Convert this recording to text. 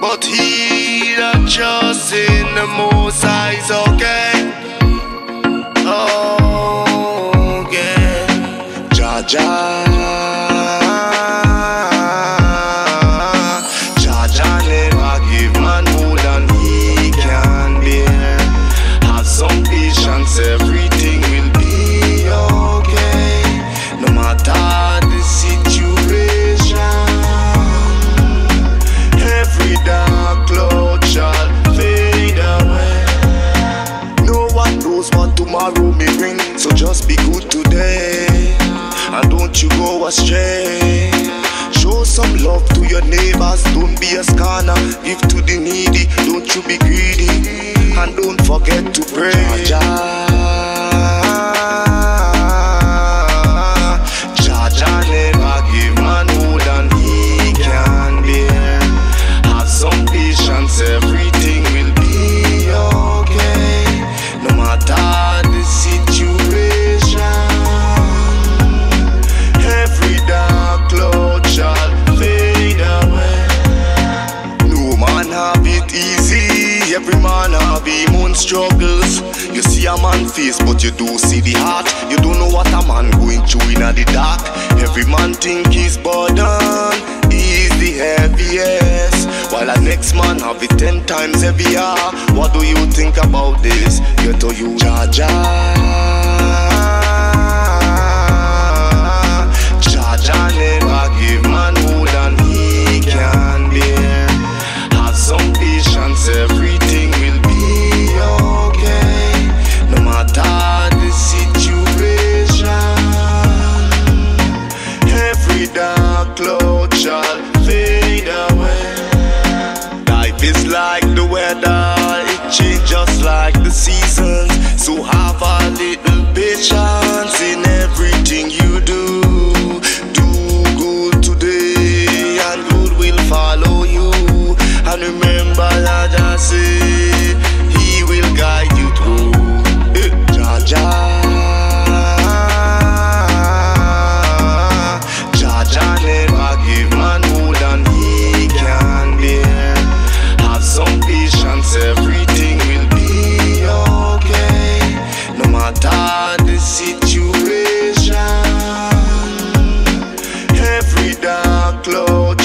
but he that trusts in the Most okay. Okay, astray. Show some love to your neighbors, don't be a scanner. Give to the needy, don't you be greedy. And don't forget to pray. A man face, but you do see the heart. You don't know what a man going through in the dark. Every man think his burden is the heaviest, while a next man have it ten times heavier. What do you think about this? Get to you. Jah Jah never give man more than he can bear. Have some patience, everything like the weather, it changes just like the seasons. So have a little patience in everything you do. Do good today, and good will follow you. And remember that I say, He will guide you dark